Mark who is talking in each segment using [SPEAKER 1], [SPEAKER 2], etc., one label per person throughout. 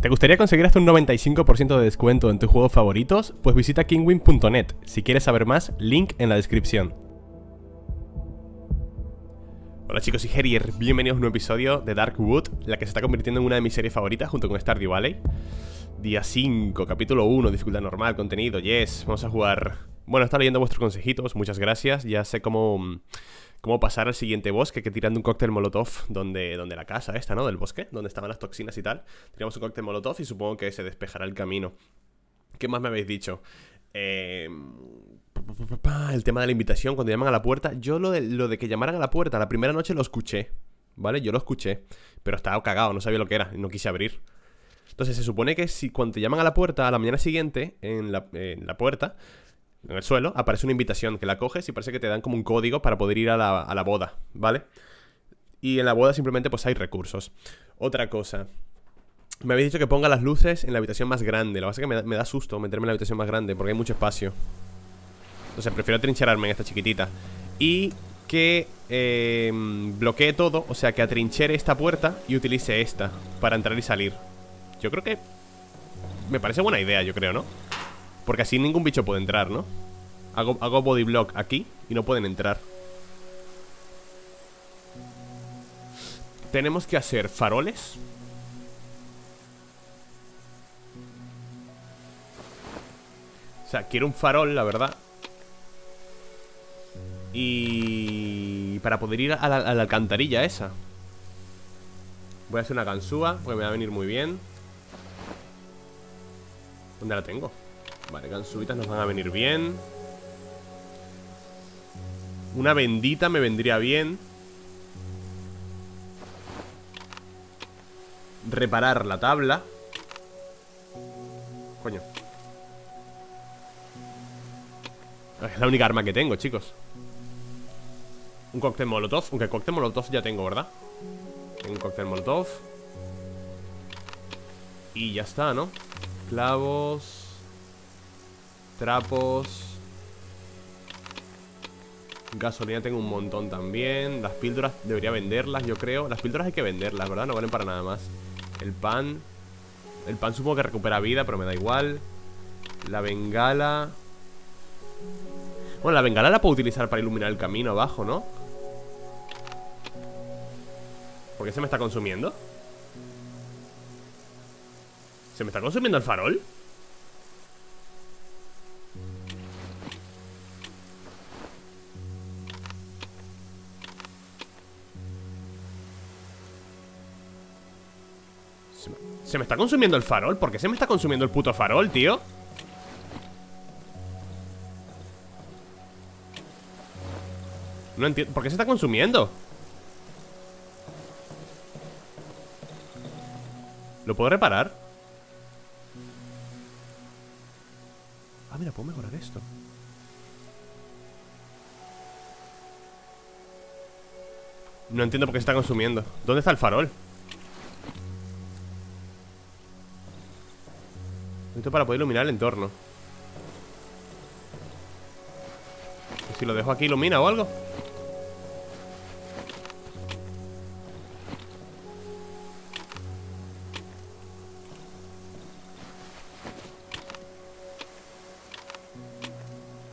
[SPEAKER 1] ¿Te gustaría conseguir hasta un 95% de descuento en tus juegos favoritos? Pues visita kingwin.net. Si quieres saber más, link en la descripción. Hola chicos y Herier, bienvenidos a un nuevo episodio de Darkwood, la que se está convirtiendo en una de mis series favoritas junto con Stardew Valley. Día 5, capítulo 1, dificultad normal, contenido, yes, vamos a jugar... Bueno, está leyendo vuestros consejitos, muchas gracias, ya sé cómo cómo pasar al siguiente bosque, que tirando un cóctel molotov donde, donde la casa esta, ¿no? Del bosque, donde estaban las toxinas y tal. Tiramos un cóctel molotov y supongo que se despejará el camino. ¿Qué más me habéis dicho? Eh, el tema de la invitación, cuando llaman a la puerta. Yo lo de, lo de que llamaran a la puerta, la primera noche lo escuché, ¿vale? Yo lo escuché, pero estaba cagado, no sabía lo que era, no quise abrir. Entonces se supone que si cuando te llaman a la puerta, a la mañana siguiente, en la, en la puerta, en el suelo, aparece una invitación que la coges y parece que te dan como un código para poder ir a la, a la boda, ¿vale? Y en la boda simplemente pues hay recursos. Otra cosa. Me habéis dicho que ponga las luces en la habitación más grande. Lo que pasa es que me da, susto meterme en la habitación más grande porque hay mucho espacio. Entonces prefiero trincherarme en esta chiquitita. Y que eh, bloquee todo, o sea, que atrinchere esta puerta y utilice esta para entrar y salir. Yo creo que... Me parece buena idea, yo creo, ¿no? Porque así ningún bicho puede entrar, ¿no? Hago, hago body block aquí y no pueden entrar. Tenemos que hacer faroles. O sea, quiero un farol, la verdad. Y... Para poder ir a la, a la alcantarilla esa. Voy a hacer una ganzúa Porque me va a venir muy bien. ¿Dónde la tengo? Vale, gansuitas nos van a venir bien. Una bendita me vendría bien. Reparar la tabla. Coño. Es la única arma que tengo, chicos. Un cóctel molotov Aunque cóctel molotov ya tengo, ¿verdad? Tengo un cóctel molotov. Y ya está, ¿no? Clavos Trapos Gasolina tengo un montón también Las píldoras debería venderlas, yo creo Las píldoras hay que venderlas, ¿verdad? No valen para nada más El pan El pan supongo que recupera vida, pero me da igual La bengala Bueno, la bengala la puedo utilizar para iluminar el camino abajo, ¿no? ¿Por qué se me está consumiendo? ¿Se me está consumiendo el farol? Se me está consumiendo el farol ¿Por qué se me está consumiendo el puto farol, tío? No entiendo ¿Por qué se está consumiendo? ¿Lo puedo reparar? Ah, mira, puedo mejorar esto No entiendo por qué se está consumiendo ¿Dónde está el farol? Esto para poder iluminar el entorno. Si lo dejo aquí, ¿ilumina o algo?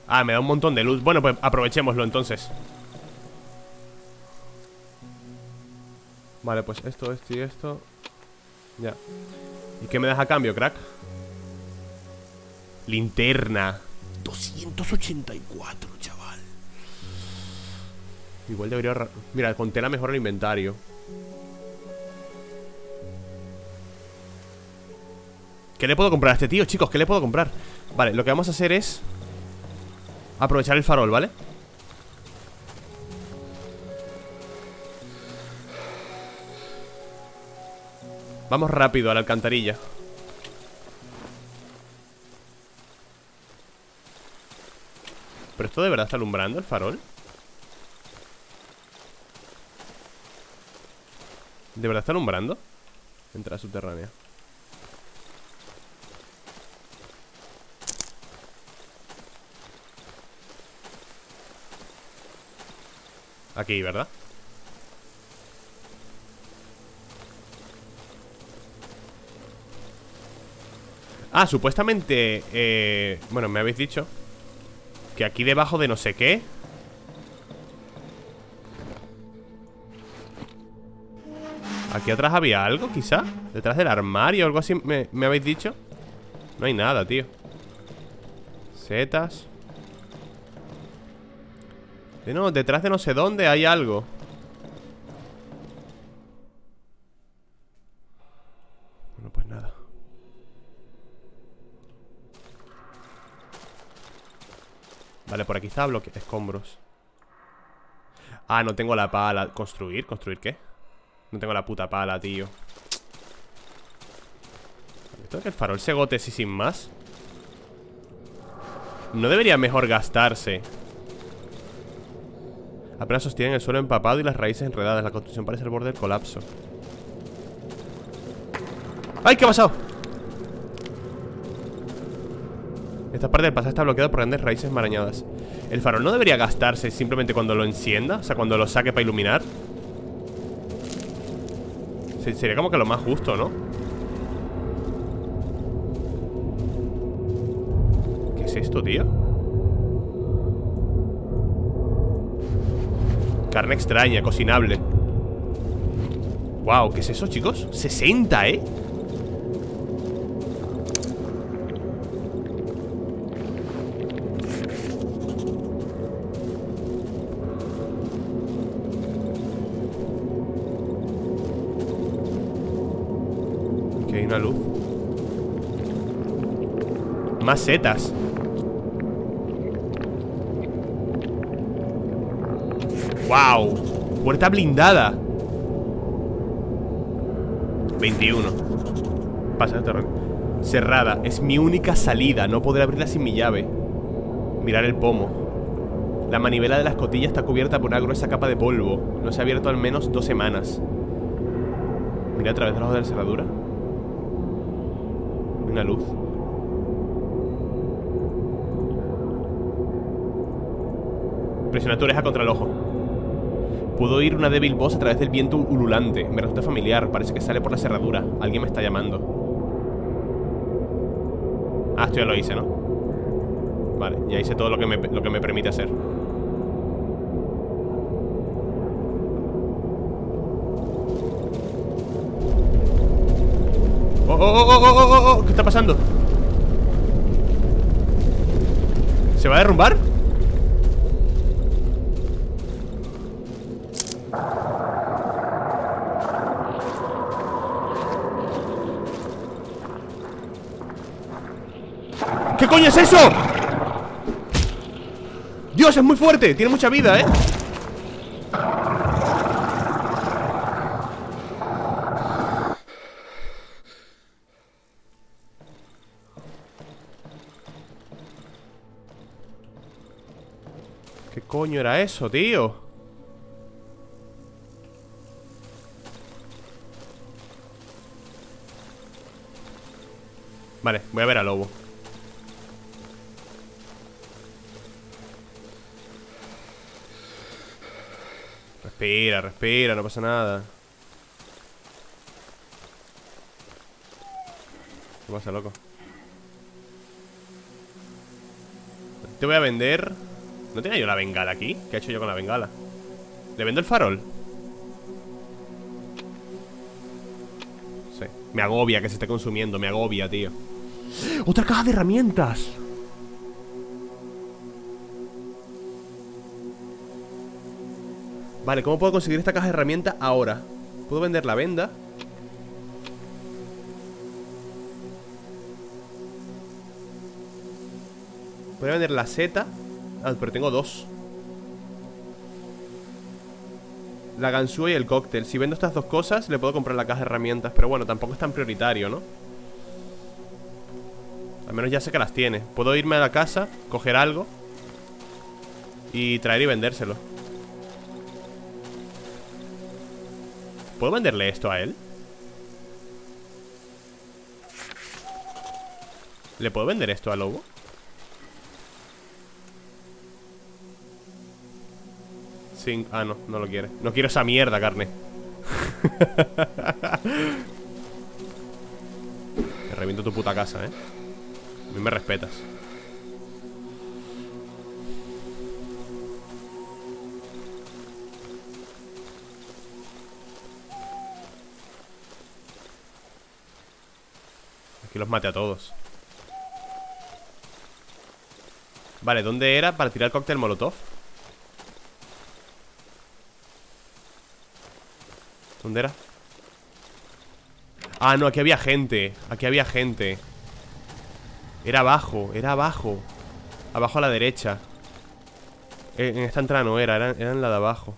[SPEAKER 1] Ah, me da un montón de luz. Bueno, pues aprovechémoslo entonces. Vale, pues esto, esto y esto. Ya. ¿Y qué me das a cambio, crack? Linterna 284, chaval Igual debería ahorrar Mira, con tela mejor el inventario ¿Qué le puedo comprar a este tío, chicos? ¿Qué le puedo comprar? Vale, lo que vamos a hacer es Aprovechar el farol, ¿vale? Vamos rápido a la alcantarilla ¿Pero esto de verdad está alumbrando el farol? ¿De verdad está alumbrando? Entrada subterránea Aquí, ¿verdad? Ah, supuestamente eh, Bueno, me habéis dicho Que aquí debajo de no sé qué. Aquí atrás había algo, quizá Detrás del armario algo así me, me habéis dicho. No hay nada, tío. Setas. De no, detrás de no sé dónde hay algo Por aquí está bloque escombros Ah, no tengo la pala ¿Construir? ¿Construir qué? No tengo la puta pala, tío ¿Esto que el farol se gote así sin más? No debería mejor gastarse Apenas sostienen el suelo empapado y las raíces enredadas La construcción parece el borde del colapso ¡Ay! ¿Qué ha pasado? Esta parte del pasaje está bloqueada por grandes raíces marañadas El farol no debería gastarse simplemente cuando lo encienda O sea, cuando lo saque para iluminar Sería como que lo más justo, ¿no? ¿Qué es esto, tío? Carne extraña, cocinable Wow, ¿qué es eso, chicos? 60, ¿eh? Setas ¡Wow! Puerta blindada. 21 Pasa terror. Cerrada, es mi única salida. No podré abrirla sin mi llave. Mirar el pomo. La manivela de la escotilla está cubierta por una gruesa capa de polvo. No se ha abierto al menos dos semanas. Mira a través de la de la cerradura. Una luz. Presiona tu oreja contra el ojo. Puedo oír una débil voz a través del viento ululante. Me resulta familiar, parece que sale por la cerradura. Alguien me está llamando. Ah, esto ya lo hice, ¿no? Vale, ya hice todo lo que me, lo que me permite hacer. Oh, oh, oh, oh, oh, oh, ¿qué está pasando? ¿Se va a derrumbar? ¿Qué coño es eso? Dios, es muy fuerte Tiene mucha vida, ¿eh? coño era eso, tío? Vale, voy a ver al lobo Respira, respira, no pasa nada ¿Qué pasa, loco? Te voy a vender ¿No tenía yo la bengala aquí? ¿Qué he hecho yo con la bengala? ¿Le vendo el farol? Sí Me agobia que se esté consumiendo Me agobia, tío ¡Otra caja de herramientas! Vale, ¿cómo puedo conseguir esta caja de herramientas ahora? Puedo vender la venda Puedo vender la seta Ah, pero tengo dos. La ganzúa y el cóctel. Si vendo estas dos cosas, le puedo comprar la caja de herramientas Pero bueno, tampoco es tan prioritario, ¿no? Al menos ya sé que las tiene. Puedo irme a la casa, coger algo Y traer y vendérselo ¿Puedo venderle esto a él? ¿Le puedo vender esto a Lobo? Ah, no, no lo quiere No quiero esa mierda, carne Me reviento tu puta casa, ¿eh? mí me respetas. Aquí los mate a todos. Vale, ¿dónde era para tirar el cóctel molotov? ¿Dónde era? Ah, no, aquí había gente Aquí había gente Era abajo, era abajo Abajo a la derecha En esta entrada no era, era, en la de abajo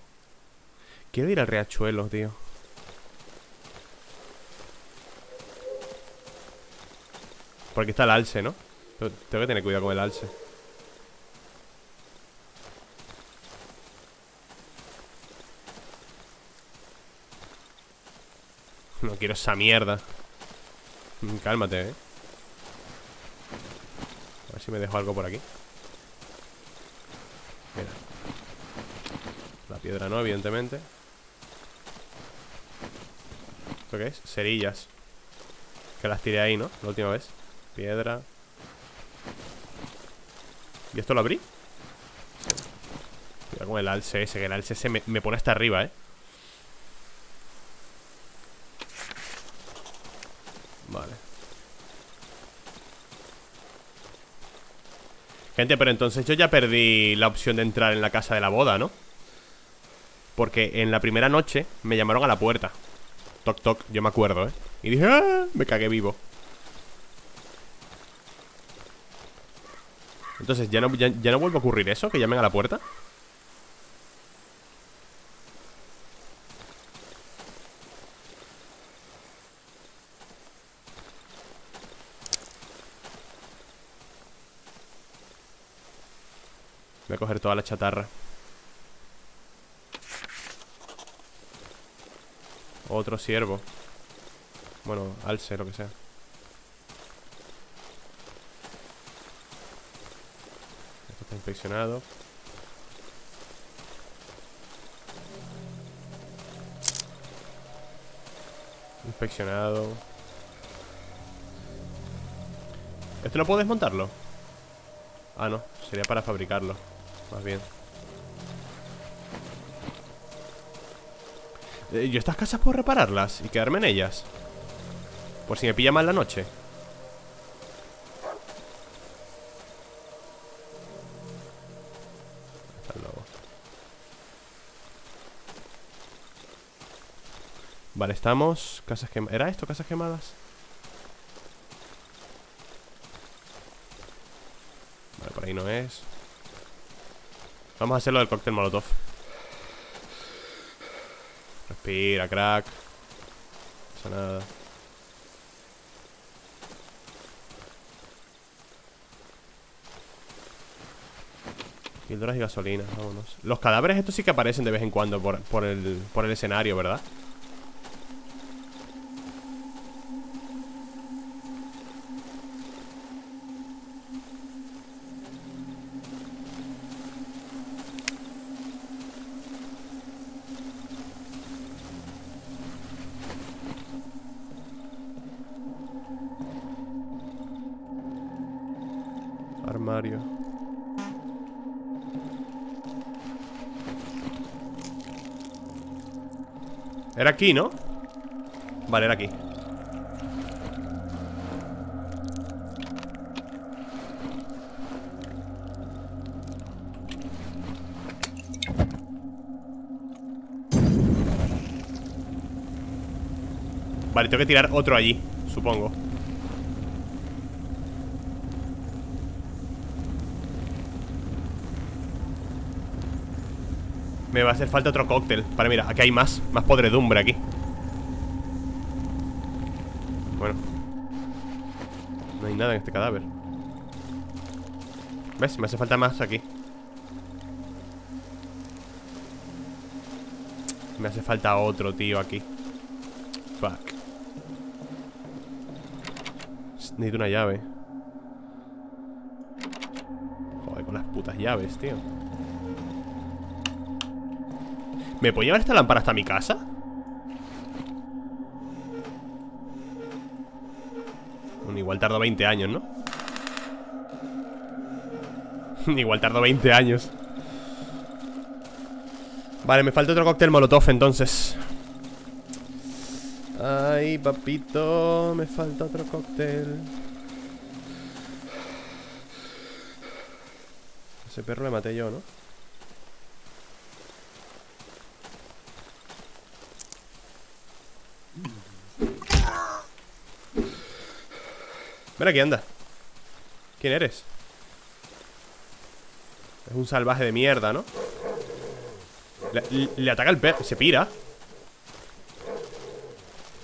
[SPEAKER 1] Quiero ir al riachuelo, tío Porque está el alce, ¿no? Tengo que tener cuidado con el alce. No quiero esa mierda. Cálmate, eh. A ver si me dejo algo por aquí. Mira. La piedra no, evidentemente. ¿Esto qué es? Cerillas. Que las tiré ahí, ¿no? La última vez Piedra ¿Y esto lo abrí? Mira con el alce ese Que el alce ese me, me pone hasta arriba, ¿eh? Gente, pero entonces yo ya perdí la opción de entrar en la casa de la boda, ¿no? Porque en la primera noche me llamaron a la puerta Toc, toc, yo me acuerdo, ¿eh? Y dije, ¡ah! Me cagué vivo Entonces, ¿ya no, ya, ¿ya no vuelve a ocurrir eso? ¿Que llamen a la puerta? Voy a coger toda la chatarra Otro ciervo Bueno, alce, lo que sea está inspeccionado Inspeccionado ¿Esto no puedo desmontarlo? Ah, no, sería para fabricarlo más bien eh, ¿Yo estas casas puedo repararlas y quedarme en ellas? Por si me pilla mal la noche Vale, estamos Casas quemadas ¿Era esto? ¿Casas quemadas? Vale, por ahí no es Vamos a hacerlo del cóctel molotov Respira, crack No pasa nada Píldoras y gasolina, vámonos Los cadáveres estos sí que aparecen de vez en cuando por, por, el, por el escenario, ¿verdad? Aquí, ¿no? Vale, era aquí Vale, tengo que tirar otro allí Supongo Me va a hacer falta otro cóctel. Vale, mira, aquí hay más Más podredumbre aquí. Bueno. No hay nada en este cadáver. ¿Ves? Me hace falta más aquí. Me hace falta otro, tío, aquí. Fuck. Necesito una llave. Joder, con las putas llaves, tío ¿Me puedo llevar esta lámpara hasta mi casa? Igual tardo 20 años, ¿no? Igual tardó 20 años Vale, me falta otro cóctel molotov entonces Ay, papito Me falta otro cóctel Ese perro le maté yo, ¿no? Ven aquí, anda ¿Quién eres? Es un salvaje de mierda, ¿no? Le, ataca el perro Se pira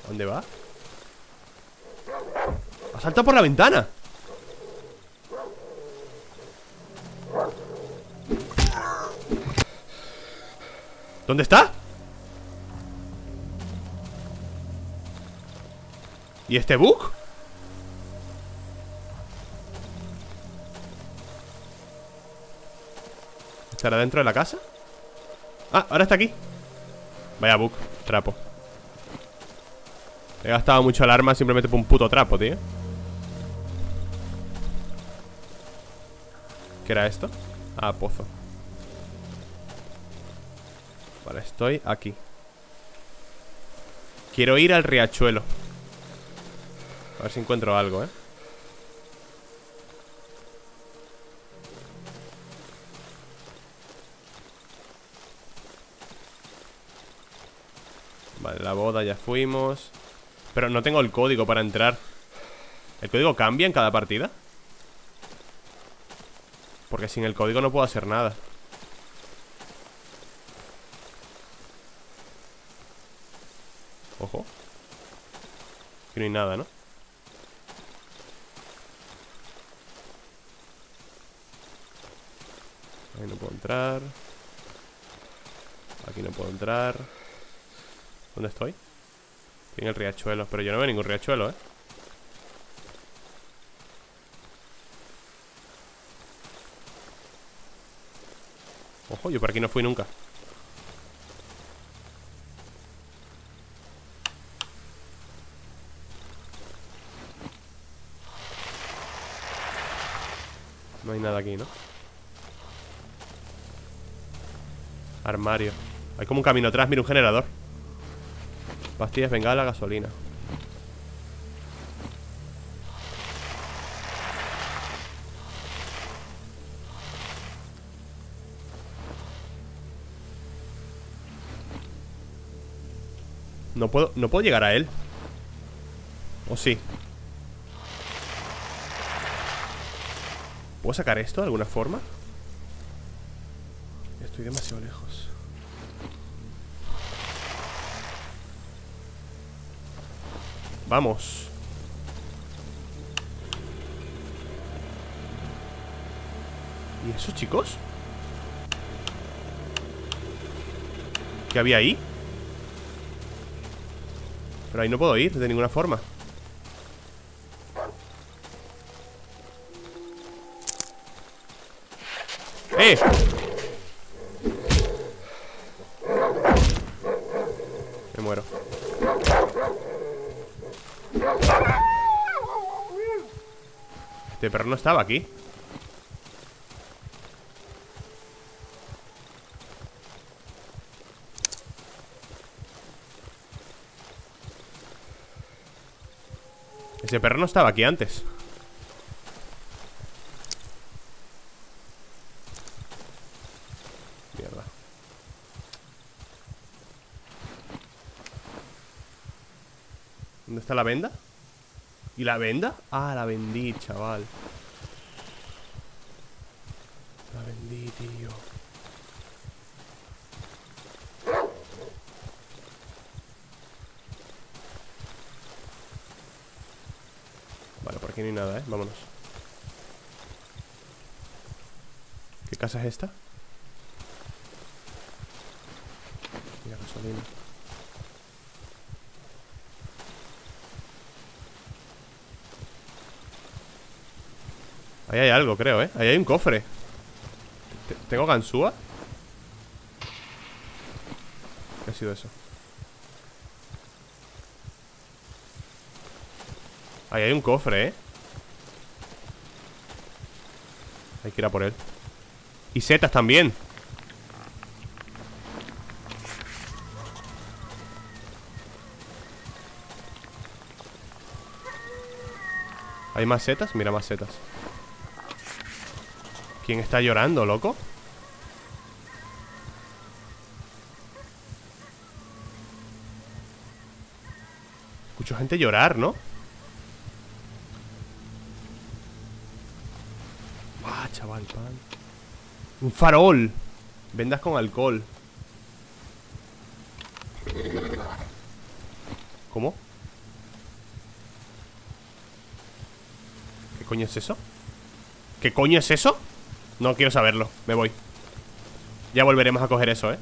[SPEAKER 1] ¿Dónde va? Ha saltado por la ventana ¿Dónde está? ¿Y este bug? ¿Estará dentro de la casa? Ah, ahora está aquí Vaya bug, trapo He gastado mucho el arma simplemente por un puto trapo, tío ¿Qué era esto? Ah, pozo Vale, estoy aquí Quiero ir al riachuelo A ver si encuentro algo, ¿eh? La boda ya fuimos. Pero no tengo el código para entrar. ¿El código cambia en cada partida? Porque sin el código no puedo hacer nada. Ojo. Aquí no hay nada, ¿no? Ahí no puedo entrar. Aquí no puedo entrar ¿Dónde estoy? Estoy en el riachuelo Pero yo no veo ningún riachuelo, ¿eh? Ojo, yo por aquí no fui nunca No hay nada aquí, ¿no? Armario Hay como un camino atrás, mira un generador Pastillas, bengala, gasolina No puedo, no puedo llegar a él ¿O sí? ¿Puedo sacar esto de alguna forma? Estoy demasiado lejos Vamos ¿Y eso, chicos? ¿Qué había ahí? Pero ahí no puedo ir de ninguna forma ¡Eh! Perro no estaba aquí. Ese perro no estaba aquí antes. ¿Dónde está la venda? ¿Y la venda? Ah, la vendí, chaval La vendí, tío Vale, por aquí no hay nada, ¿eh? Vámonos ¿Qué casa es esta? Mira, gasolina Ahí hay algo, creo, ¿eh? Ahí hay un cofre ¿Tengo gansúa? ¿Qué ha sido eso? Ahí hay un cofre, ¿eh? Hay que ir a por él Y setas también ¿Hay más setas? Mira, más setas ¿Quién está llorando, loco? Escucho gente llorar, ¿no? Ah, chaval, pan Un farol Vendas con alcohol ¿Cómo? ¿Qué coño es eso? ¿Qué coño es eso? No quiero saberlo, me voy. Ya volveremos a coger eso, ¿eh?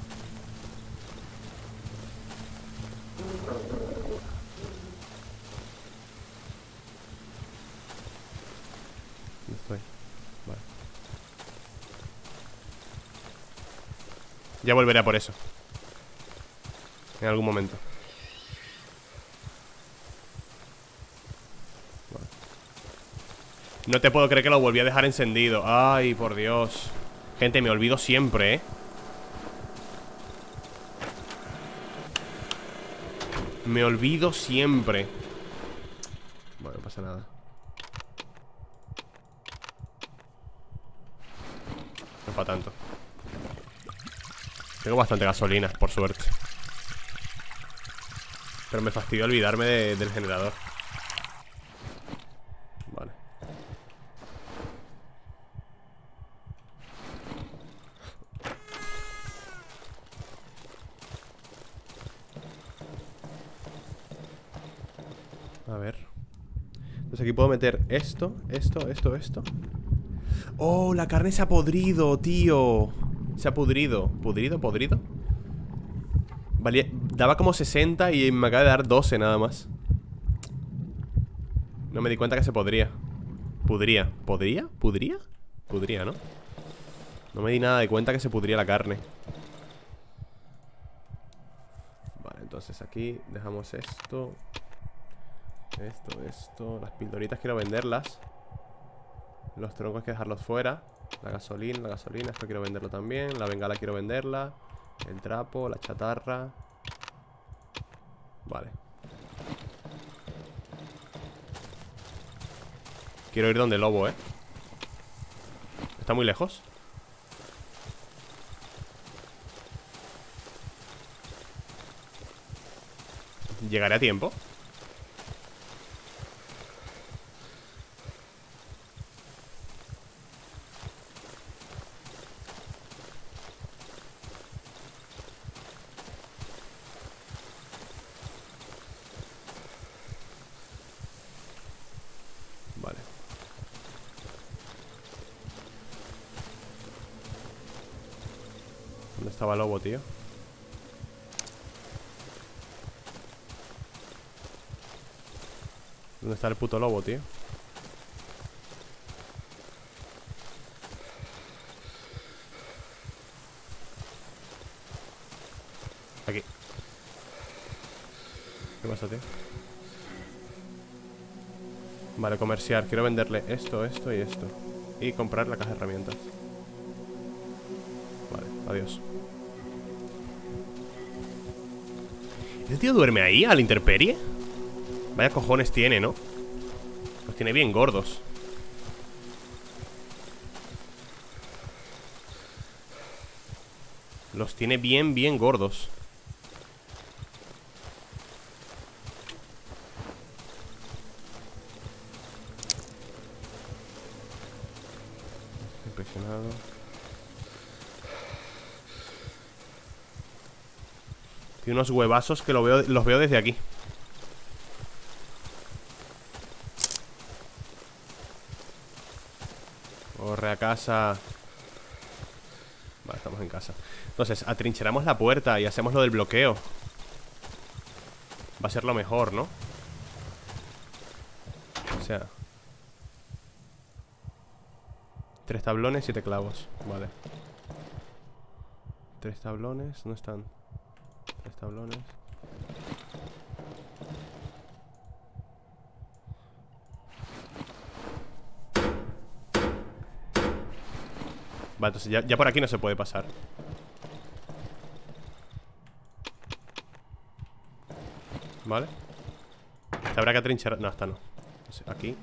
[SPEAKER 1] Ya volveré a por eso. En algún momento No te puedo creer que lo volví a dejar encendido. Ay, por Dios. Gente, me olvido siempre, ¿eh? Me olvido siempre. Bueno, no pasa nada. No para tanto. Tengo bastante gasolina, por suerte. Pero me fastidio olvidarme del generador aquí puedo meter esto, esto, esto, esto Oh, la carne se ha podrido, tío Se ha pudrido ¿Pudrido? ¿Podrido? Valía, daba como 60 y me acaba de dar 12 nada más No me di cuenta que se podría Pudría ¿Podría? ¿Pudría? Pudría, ¿no? No me di nada de cuenta que se pudría la carne Vale, entonces aquí dejamos esto esto, esto. Las pildoritas quiero venderlas. Los troncos hay que dejarlos fuera. La gasolina, la gasolina, esto quiero venderlo también. La bengala quiero venderla. El trapo, la chatarra. Vale. Quiero ir donde el lobo, ¿eh? ¿Está muy lejos? ¿Llegaré a tiempo? Lobo, tío? ¿Dónde está el puto lobo, tío? Aquí ¿Qué pasa, tío? Vale, comerciar Quiero venderle esto, esto y esto Y comprar la caja de herramientas Vale, adiós ¿Ese tío duerme ahí, a la interperie? Vaya cojones tiene, ¿no? Los tiene bien gordos Los tiene bien, bien gordos Impresionado Tiene unos huevazos que lo veo, los veo desde aquí. Corre a casa. Vale, estamos en casa. Entonces, atrincheramos la puerta y hacemos lo del bloqueo. Va a ser lo mejor, ¿no? O sea. Tres tablones, siete clavos. Vale. Tres tablones, ¿dónde están? Tablones. Vale, entonces ya, ya por aquí no se puede pasar. Vale habrá que atrinchar... No, esta no. aquí.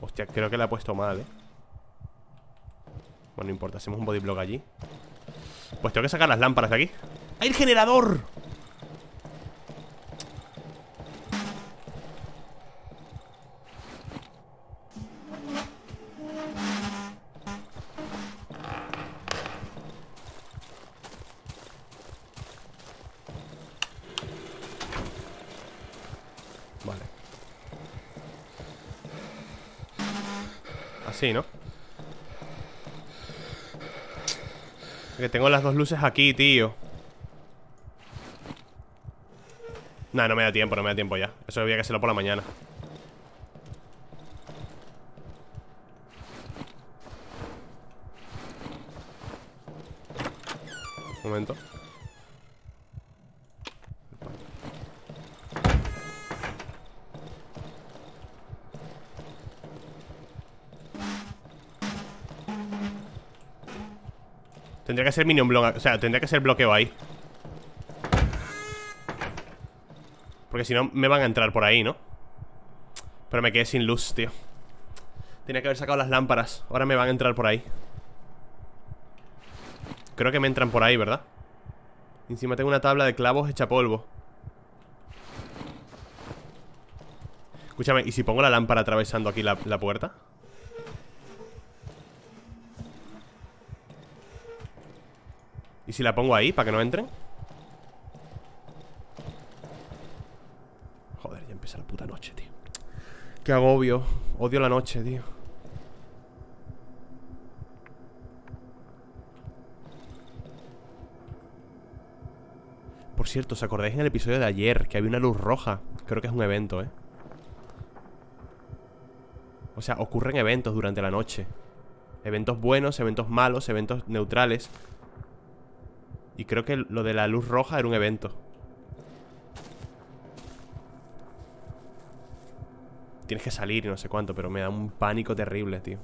[SPEAKER 1] Hostia, creo que la he puesto mal, eh Bueno, no importa, hacemos un bodyblock allí Pues tengo que sacar las lámparas de aquí ¡Hay el generador! Así, ¿no? Que tengo las dos luces aquí, tío. Nah, no me da tiempo, no me da tiempo ya. Eso había que hacerlo por la mañana Un momento Tendría que ser minion block O sea, tendría que ser bloqueo ahí Porque si no me van a entrar por ahí, ¿no? Pero me quedé sin luz, tío Tenía que haber sacado las lámparas Ahora me van a entrar por ahí Creo que me entran por ahí, ¿verdad? Encima tengo una tabla de clavos hecha polvo Escúchame, ¿y si pongo la lámpara atravesando aquí la, la puerta? ¿Y si la pongo ahí para que no entren? Joder, ya empieza la puta noche, tío Qué agobio Odio la noche, tío Por cierto, ¿os acordáis en el episodio de ayer Que había una luz roja? Creo que es un evento, ¿eh? O sea, ocurren eventos durante la noche Eventos buenos, eventos malos, eventos neutrales y creo que lo de la luz roja era un evento Tienes que salir y no sé cuánto Pero me da un pánico terrible, tío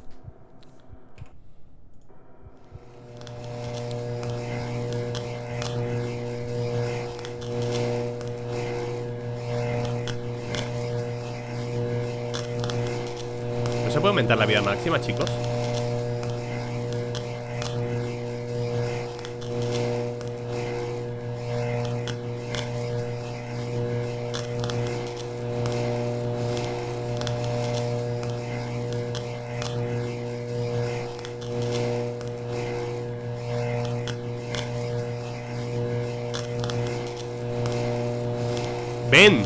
[SPEAKER 1] ¿No se puede aumentar la vida máxima, chicos? ¡Ven!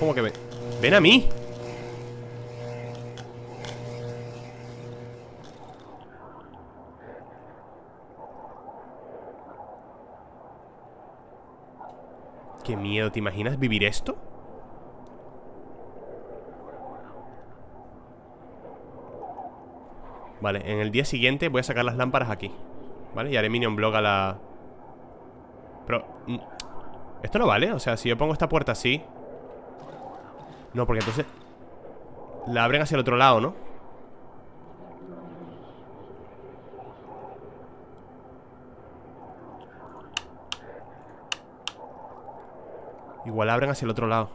[SPEAKER 1] ¿Cómo que ven? ¡Ven a mí! Qué miedo, ¿te imaginas vivir esto? Vale, en el día siguiente voy a sacar las lámparas aquí ¿Vale? Y haré minion blog a la... Pero... Mm, esto no vale, o sea, si yo pongo esta puerta así No, porque entonces La abren hacia el otro lado, ¿no? Igual abren hacia el otro lado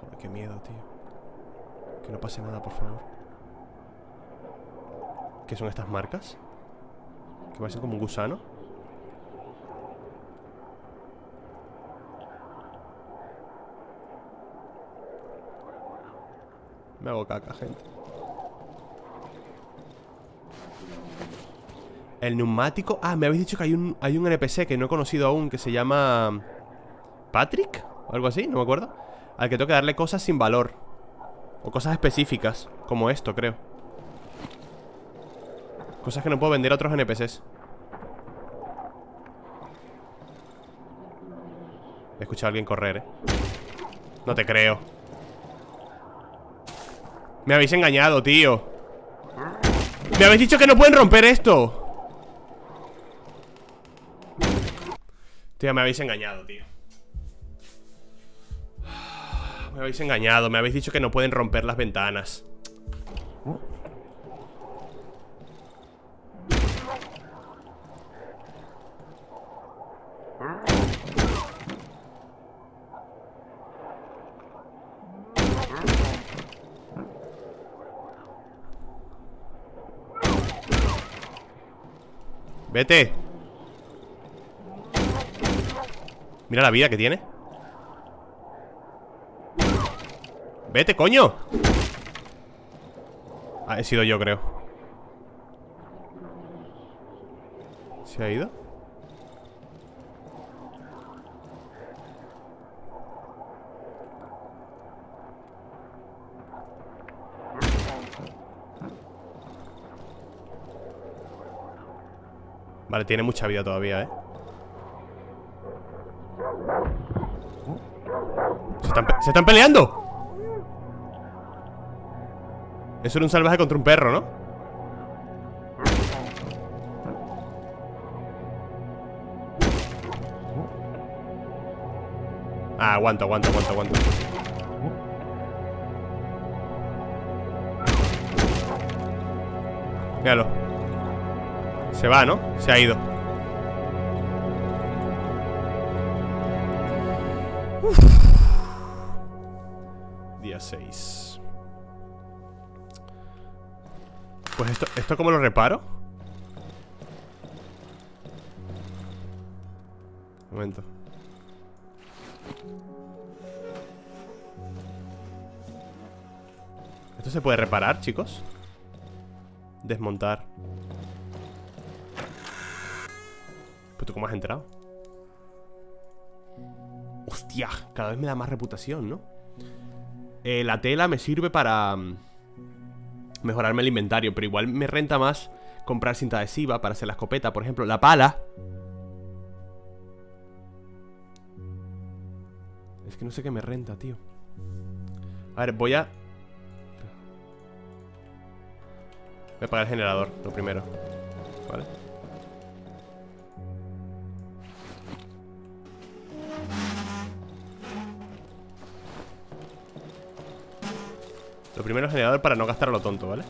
[SPEAKER 1] Joder, qué miedo, tío Que no pase nada, por favor ¿Qué son estas marcas? Que parece como un gusano Me hago caca, gente. El neumático. Ah, me habéis dicho que hay un, hay un NPC que no he conocido aún Que se llama... ¿Patrick? O algo así, no me acuerdo Al que tengo que darle cosas sin valor. O cosas específicas Como esto, creo. Cosas que no puedo vender a otros NPCs He escuchado a alguien correr, eh. No te creo Me habéis engañado, tío. Me habéis dicho que no pueden romper esto. Tío, me habéis engañado, tío. Me habéis engañado, me habéis dicho que no pueden romper las ventanas Vete. Mira la vida que tiene. Vete, coño. Ah, he sido yo, creo. ¿Se ha ido? Vale, tiene mucha vida todavía, ¿eh? ¡Se están, ¡Se están peleando! Eso era un salvaje contra un perro, ¿no? Ah, aguanto, aguanto, aguanto, aguanto Míralo Se va, ¿no? Se ha ido Día 6 Pues esto, ¿esto cómo lo reparo? Momento ¿Esto se puede reparar, chicos? Desmontar has entrado? Hostia, cada vez me da más reputación, ¿no? Eh, la tela me sirve para mm, Mejorarme el inventario Pero igual me renta más comprar cinta adhesiva Para hacer la escopeta, por ejemplo La pala Es que no sé qué me renta, tío A ver, voy a... Voy a apagar el generador, lo primero Vale Lo primero el generador para no gastar a lo tonto, ¿vale?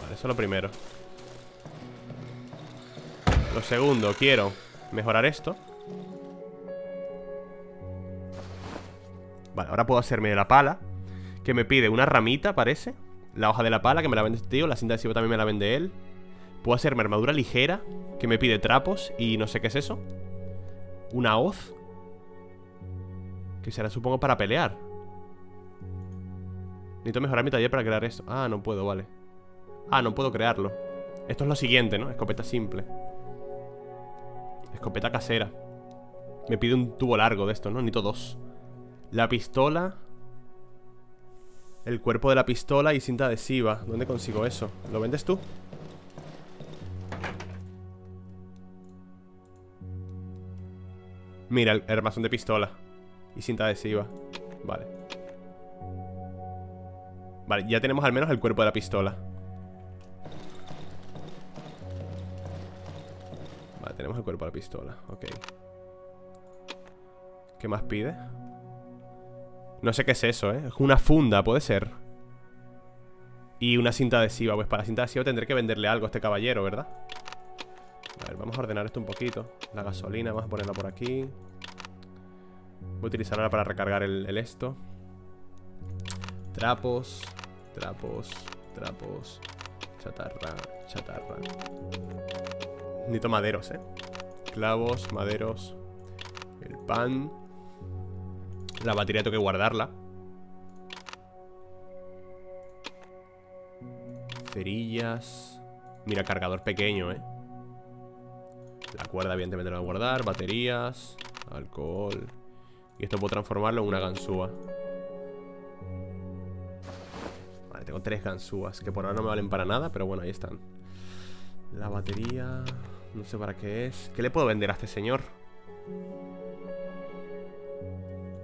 [SPEAKER 1] Vale, eso es lo primero. Lo segundo, quiero mejorar esto. Vale, ahora puedo hacerme la pala Que me pide una ramita, parece. La hoja de la pala, que me la vende este tío La cinta adhesiva también me la vende él. Puedo hacerme armadura ligera Que me pide trapos y no sé qué es eso. Una hoz Que será supongo para pelear Necesito mejorar mi taller para crear esto. Ah, no puedo, vale. Ah, no puedo crearlo. Esto es lo siguiente, ¿no? Escopeta simple. Escopeta casera. Me pide un tubo largo de esto, ¿no? Necesito dos. La pistola. El cuerpo de la pistola y cinta adhesiva. ¿Dónde consigo eso? ¿Lo vendes tú? Mira, el armazón de pistola Y cinta adhesiva. Vale Vale, ya tenemos al menos el cuerpo de la pistola. Vale, tenemos el cuerpo de la pistola Ok. ¿Qué más pide? No sé qué es eso, ¿eh? Es una funda, puede ser. Y una cinta adhesiva Pues para la cinta adhesiva tendré que venderle algo a este caballero, ¿verdad? A ver, vamos a ordenar esto un poquito. La gasolina, vamos a ponerla por aquí. Voy a utilizarla para recargar el, esto. Trapos Trapos Trapos Chatarra Chatarra. Necesito maderos, ¿eh? Clavos, maderos El pan. La batería tengo que guardarla. Cerillas. Mira, cargador pequeño, eh La cuerda evidentemente la voy a guardar. Baterías Alcohol. Y esto puedo transformarlo en una ganzúa tengo tres ganzúas Que por ahora no me valen para nada, pero bueno, ahí están. La batería No sé para qué es. ¿Qué le puedo vender a este señor?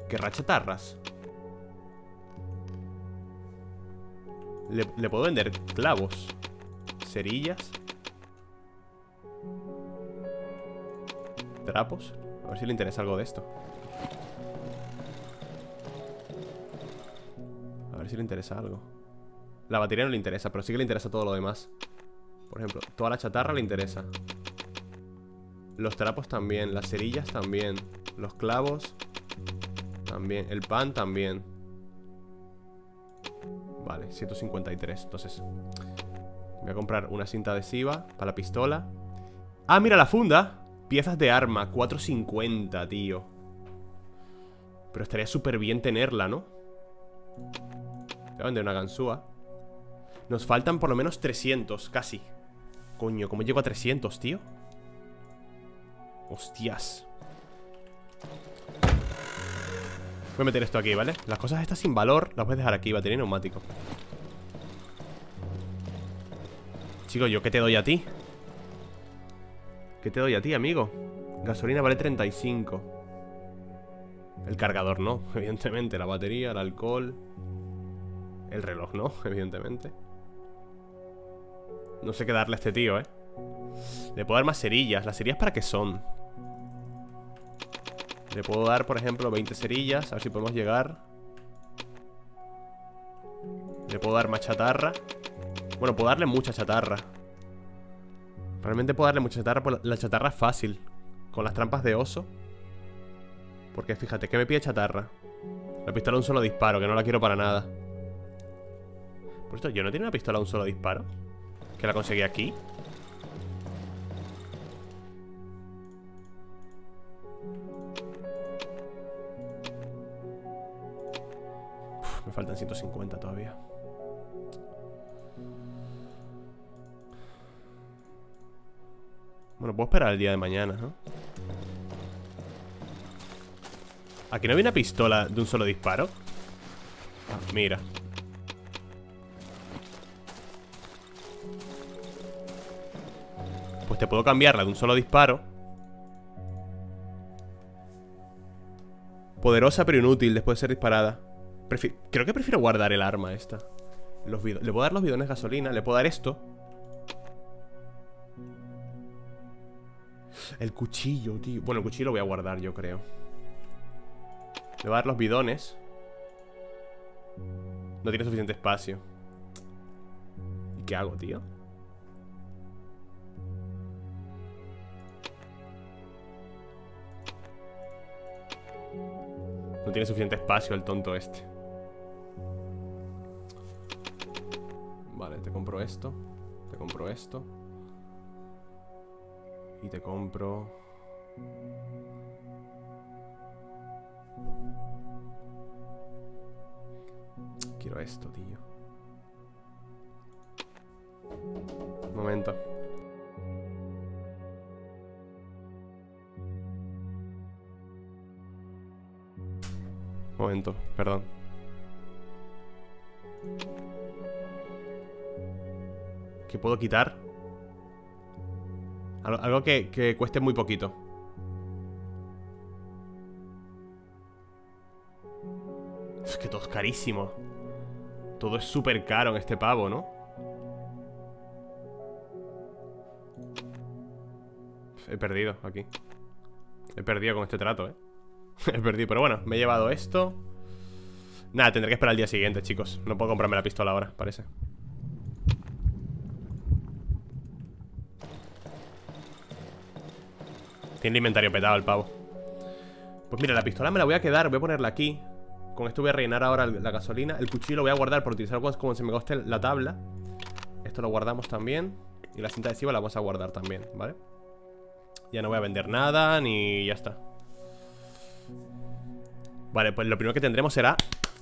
[SPEAKER 1] ¿Querrá chatarras? Le, le puedo vender clavos Cerillas Trapos A ver si le interesa algo de esto. A ver si le interesa algo. La batería no le interesa, pero sí que le interesa todo lo demás. Por ejemplo, toda la chatarra le interesa. Los trapos también, las cerillas también. Los clavos también. El pan también. Vale, 153. Entonces, voy a comprar una cinta adhesiva para la pistola. Ah, mira la funda. Piezas de arma, 450, tío. Pero estaría súper bien tenerla, ¿no? Voy a vender una ganzúa. Nos faltan por lo menos 300, casi. Coño, ¿cómo llego a 300, tío? Hostias. Voy a meter esto aquí, ¿vale? Las cosas estas sin valor las voy a dejar aquí, batería neumático Chico, ¿yo qué te doy a ti? ¿Qué te doy a ti, amigo? Gasolina vale 35 El cargador no, evidentemente La batería, el alcohol El reloj no, evidentemente No sé qué darle a este tío, ¿eh? Le puedo dar más cerillas ¿Las cerillas para qué son? Le puedo dar, por ejemplo, 20 cerillas A ver si podemos llegar Le puedo dar más chatarra Bueno, puedo darle mucha chatarra Realmente puedo darle mucha chatarra la chatarra es fácil Con las trampas de oso Porque fíjate, ¿qué me pide chatarra? La pistola de un solo disparo, que no la quiero para nada Por esto, ¿yo no tengo una pistola de un solo disparo? Que la conseguí aquí Me faltan 150 todavía Bueno, puedo esperar el día de mañana, ¿no? ¿Aquí no había una pistola de un solo disparo? Ah, mira Te puedo cambiarla de un solo disparo. Poderosa pero inútil después de ser disparada. Creo que prefiero guardar el arma esta. Los Le puedo dar los bidones de gasolina Le puedo dar esto. El cuchillo, tío. Bueno, el cuchillo lo voy a guardar, yo creo. Le voy a dar los bidones. No tiene suficiente espacio. ¿Y qué hago, tío? No tiene suficiente espacio el tonto este Vale, te compro esto Te compro esto y te compro... Quiero esto, tío. Momento. Momento, perdón. ¿Qué puedo quitar? Algo que, cueste muy poquito Es que todo es carísimo Todo es súper caro en este pavo, ¿no? He perdido aquí He perdido con este trato, ¿eh? He perdido, pero bueno, me he llevado esto. Nada, tendré que esperar al día siguiente, chicos. No puedo comprarme la pistola ahora, parece. Tiene el inventario petado el pavo. Pues mira, la pistola me la voy a quedar Voy a ponerla aquí. Con esto voy a rellenar ahora la gasolina. El cuchillo lo voy a guardar por utilizar como se me coste la tabla. Esto lo guardamos también. Y la cinta adhesiva la vamos a guardar también, ¿vale? Ya no voy a vender nada Ni ya está Vale, pues lo primero que tendremos será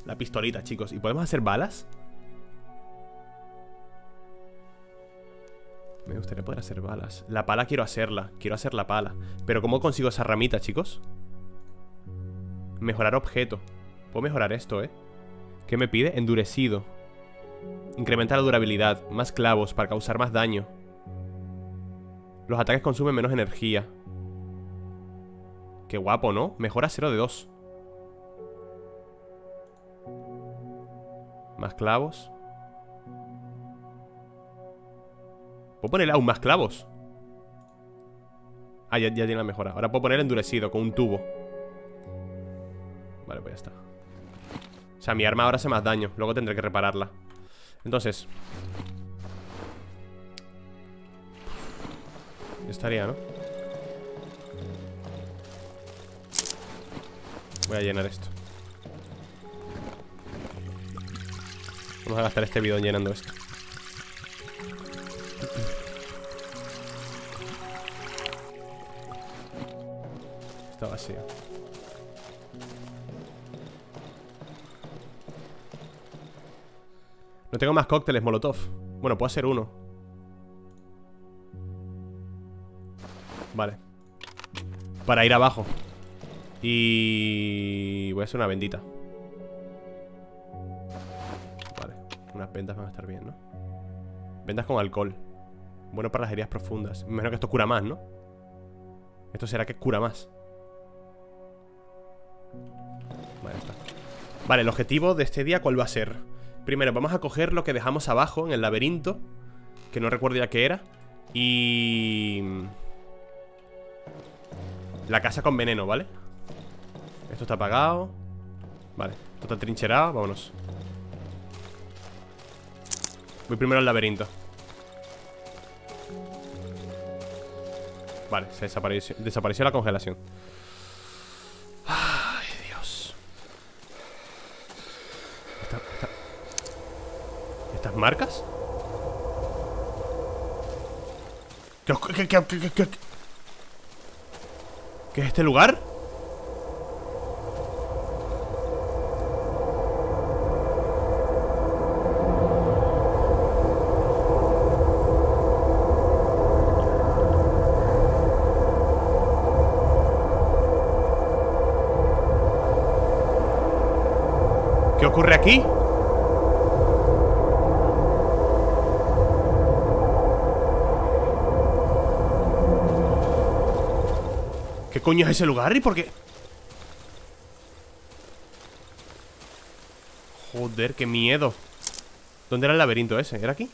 [SPEAKER 1] La pistolita, chicos ¿Y podemos hacer balas? Me gustaría poder hacer balas La pala quiero hacerla, quiero hacer la pala Pero ¿cómo consigo esa ramita, chicos? Mejorar objeto Puedo mejorar esto, ¿eh? ¿Qué me pide? Endurecido Incrementa la durabilidad Más clavos para causar más daño Los ataques consumen menos energía Qué guapo, ¿no? Mejora 0 de 2 Más clavos Puedo ponerle aún más clavos Ah, ya, tiene la mejora. Ahora puedo poner endurecido con un tubo. Vale, pues ya está. Sea, mi arma ahora hace más daño. Luego tendré que repararla. Entonces Estaría, ¿no? Voy a llenar esto Vamos a gastar este bidón llenando esto. Está vacío. No tengo más cócteles molotov. Bueno, puedo hacer uno. Vale. Para ir abajo. Y... Voy a hacer una bendita Unas vendas van a estar bien, ¿no? Vendas con alcohol Bueno para las heridas profundas Me imagino que esto cura más, ¿no? Esto será que cura más Vale, Vale, el objetivo de este día ¿cuál va a ser? Primero, vamos a coger lo que dejamos abajo en el laberinto Que no recuerdo ya qué era Y... La casa con veneno, ¿vale? Esto está apagado Vale, esto está trincherado, vámonos Voy primero al laberinto. Vale, se desapareció, desapareció la congelación. Ay, Dios. ¿Estas marcas? ¿Qué, qué, qué, qué, qué, ¿Qué es este lugar? ¿Qué ocurre aquí? ¿Qué coño es ese lugar? ¿Y por qué? Joder, qué miedo ¿Dónde era el laberinto ese? ¿Era aquí?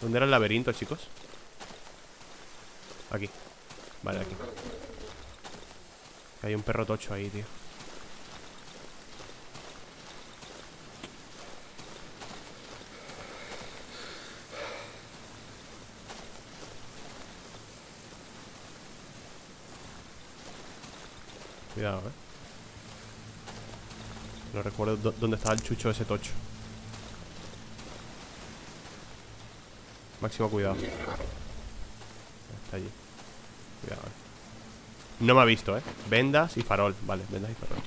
[SPEAKER 1] ¿Dónde era el laberinto, chicos? Vale, aquí. Hay un perro tocho ahí, tío. Cuidado, eh. No recuerdo dónde estaba el chucho ese tocho. Máximo cuidado. Está allí Cuidado, eh No me ha visto, eh Vendas y farol Vale, vendas y farol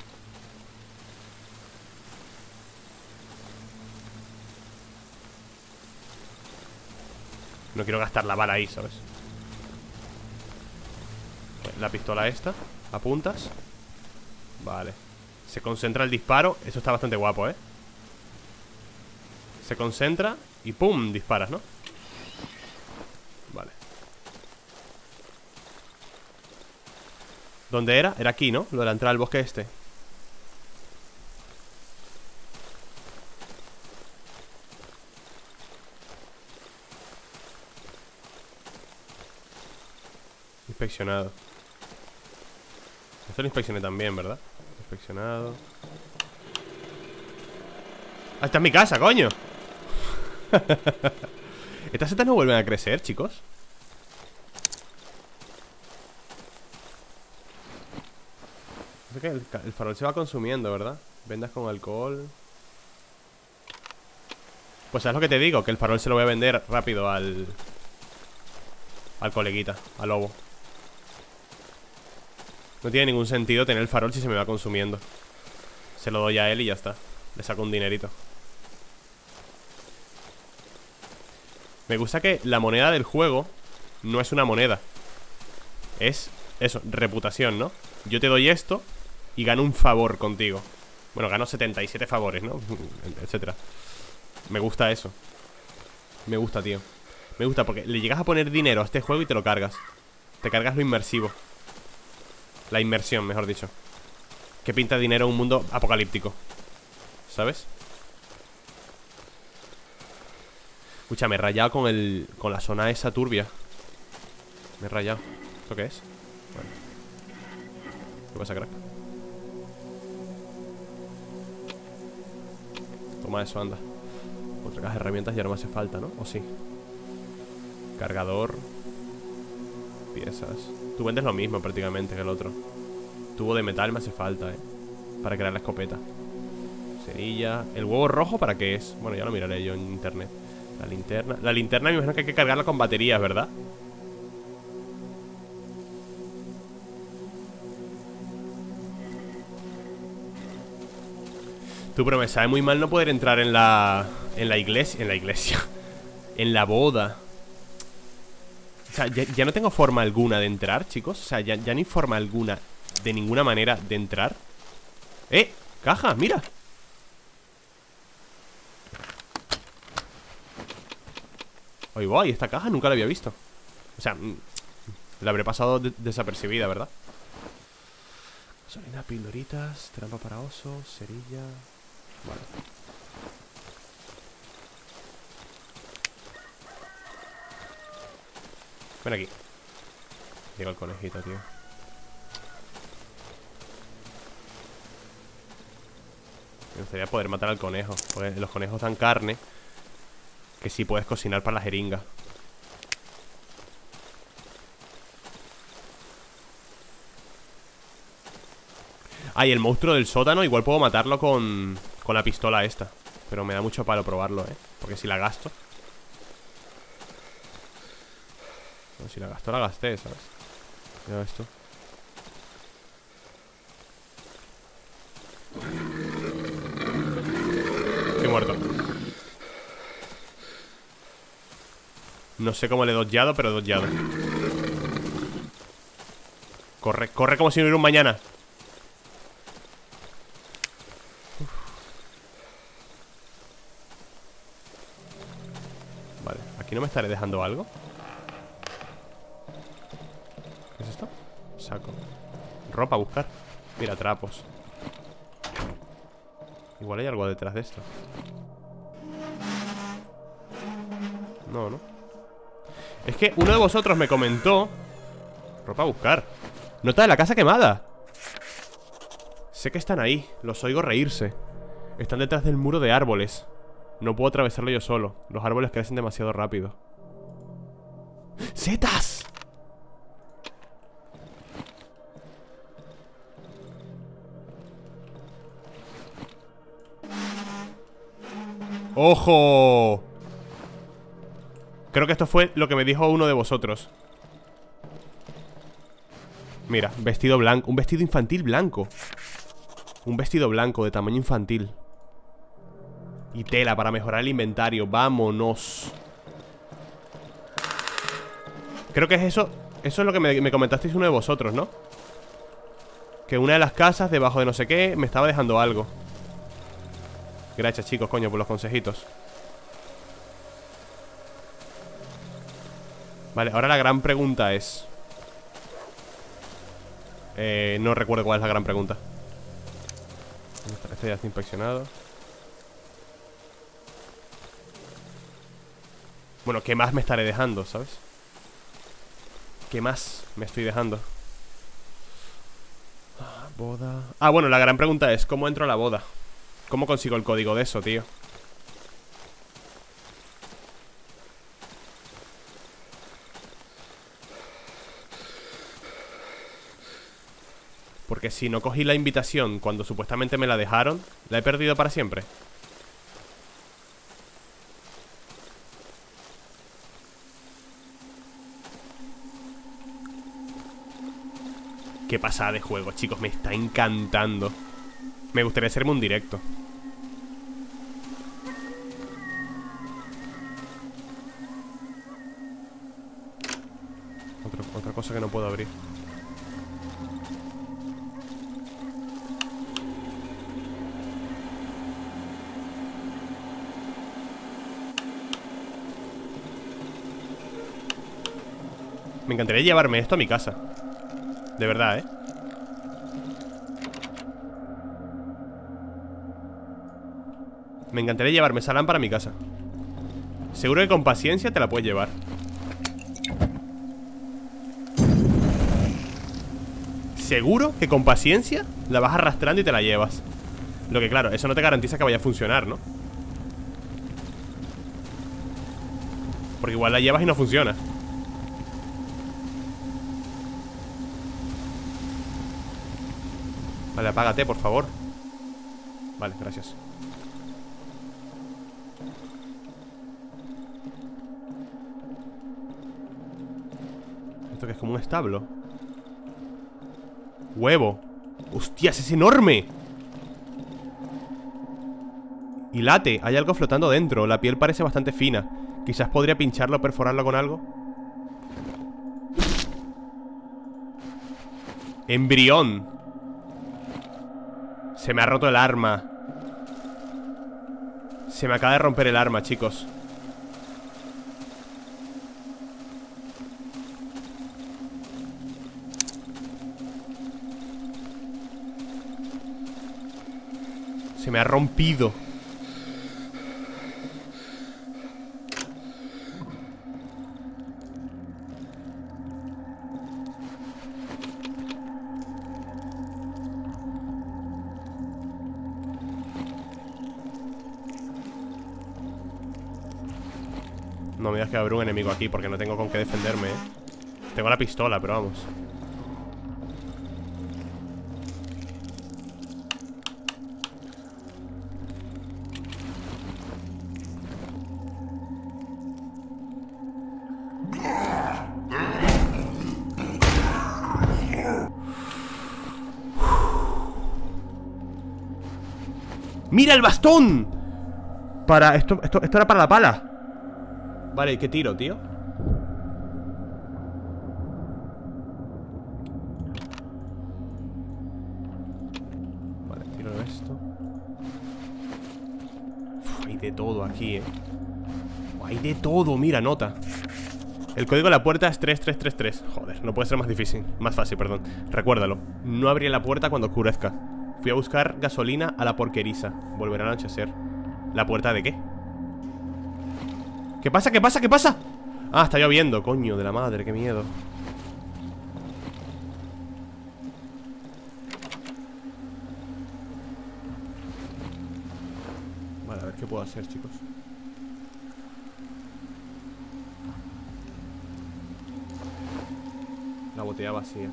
[SPEAKER 1] No quiero gastar la bala ahí, ¿sabes? La pistola esta Apuntas Vale Se concentra el disparo Eso está bastante guapo, ¿eh? Se concentra Y ¡pum! Disparas, ¿no? Vale ¿Dónde era? Era aquí, ¿no? Lo de la entrada al bosque este Inspeccionado esto lo inspeccioné también, ¿verdad? Inspeccionado Ah, esta es mi casa, coño Estas setas no vuelven a crecer, chicos que el, el farol se va consumiendo, ¿verdad? Vendas con alcohol. Pues es lo que te digo Que el farol se lo voy a vender rápido al Al coleguita Al lobo. No tiene ningún sentido tener el farol si se me va consumiendo. Se lo doy a él y ya está. Le saco un dinerito. Me gusta que la moneda del juego No es una moneda. Es, eso, reputación, ¿no? Yo te doy esto Y gano un favor contigo. Bueno, gano 77 favores, ¿no? Etcétera. Me gusta eso. Me gusta, tío. Me gusta porque le llegas a poner dinero a este juego y te lo cargas. Te cargas lo inmersivo. La inmersión, mejor dicho. Que pinta dinero un mundo apocalíptico. ¿Sabes? Escucha, me he rayado con el... Con la zona esa turbia. Me he rayado. ¿Esto qué es? Bueno ¿Qué pasa, crack? Toma eso, anda Otra caja de herramientas ya no me hace falta, ¿no? ¿O sí? Cargador Piezas Tú vendes lo mismo prácticamente que el otro Tubo de metal me hace falta, ¿eh? Para crear la escopeta Cerilla ¿El huevo rojo para qué es? Bueno, ya lo miraré yo en internet La linterna La linterna me imagino que hay que cargarla con baterías, ¿verdad? Tú, pero me sabe muy mal no poder entrar en la... En la iglesia En la iglesia En la boda O sea, ya, no tengo forma alguna de entrar, chicos O sea, ya, no hay forma alguna De ninguna manera de entrar ¡Eh! ¡Caja! ¡Mira! Oye, voy, esta caja nunca la había visto O sea, mm, la habré pasado desapercibida, ¿verdad? Gasolina, pildoritas, trampa para osos, cerilla Vale. Ven aquí. Llega el conejito, tío. Me gustaría poder matar al conejo los conejos dan carne Que sí puedes cocinar para la jeringa Ah, y el monstruo del sótano Igual puedo matarlo con Con la pistola esta. Pero me da mucho palo probarlo, eh Porque si la gasto. Si la gasto, la gasté, ¿sabes? Mira esto muerto. No sé cómo le he dodgeado, pero he dodgeado. Corre, corre como si no hubiera un mañana me estaré dejando algo. ¿Qué es esto? Saco. Ropa a buscar. Mira, trapos. Igual hay algo detrás de esto. No, ¿no? Es que uno de vosotros me comentó Ropa a buscar. Nota de la casa quemada. Sé que están ahí, los oigo reírse. Están detrás del muro de árboles No puedo atravesarlo yo solo. Los árboles crecen demasiado rápido. ¡Setas! ¡Ojo! Creo que esto fue lo que me dijo uno de vosotros. Mira, vestido blanco Un vestido infantil blanco. Un vestido blanco de tamaño infantil Y tela para mejorar el inventario. Vámonos. Creo que es eso Eso es lo que me, me comentasteis uno de vosotros, ¿no? Que una de las casas debajo de no sé qué Me estaba dejando algo. Gracias, chicos, coño, por los consejitos. Vale, ahora la gran pregunta es eh, No recuerdo cuál es la gran pregunta. Este ya está inspeccionado Bueno, ¿qué más me estaré dejando, sabes? ¿Qué más me estoy dejando? Ah, boda... Ah, bueno, la gran pregunta es ¿Cómo entro a la boda? ¿Cómo consigo el código de eso, tío? Porque si no cogí la invitación cuando supuestamente me la dejaron ¿La he perdido para siempre? Qué pasada de juego, chicos, me está encantando. Me gustaría hacerme un directo. Otra cosa que no puedo abrir. Me encantaría llevarme esto a mi casa De verdad, ¿eh? Me encantaría llevarme esa lámpara a mi casa Seguro que con paciencia te la puedes llevar seguro que con paciencia la vas arrastrando y te la llevas. Lo que claro, eso no te garantiza que vaya a funcionar, ¿no? Porque igual la llevas y no funciona. Apágate, por favor. Vale, gracias. ¿Esto que es como un establo? Huevo ¡Hostias, es enorme! Y late, hay algo flotando dentro La piel parece bastante fina Quizás podría pincharlo o perforarlo con algo Embrión Se me ha roto el arma. Se me acaba de romper el arma, chicos. Se me ha rompido No me digas que a haber un enemigo aquí Porque no tengo con qué defenderme, ¿eh? Tengo la pistola, pero vamos ¡Mira el bastón! Para... Esto, esto, esto era para la pala Vale, ¿qué tiro, tío? Vale, tiro esto. Hay de todo aquí, eh. Hay de todo, mira, nota. El código de la puerta es 3333 Joder, no puede ser más difícil Más fácil, perdón. Recuérdalo No abriré la puerta cuando oscurezca. Fui a buscar gasolina a la porqueriza. Volverá a anochecer. ¿La puerta de qué? ¿Qué pasa? ¿Qué pasa? ¿Qué pasa? Ah, está lloviendo, coño de la madre, qué miedo Vale, a ver qué puedo hacer, chicos La botella vacía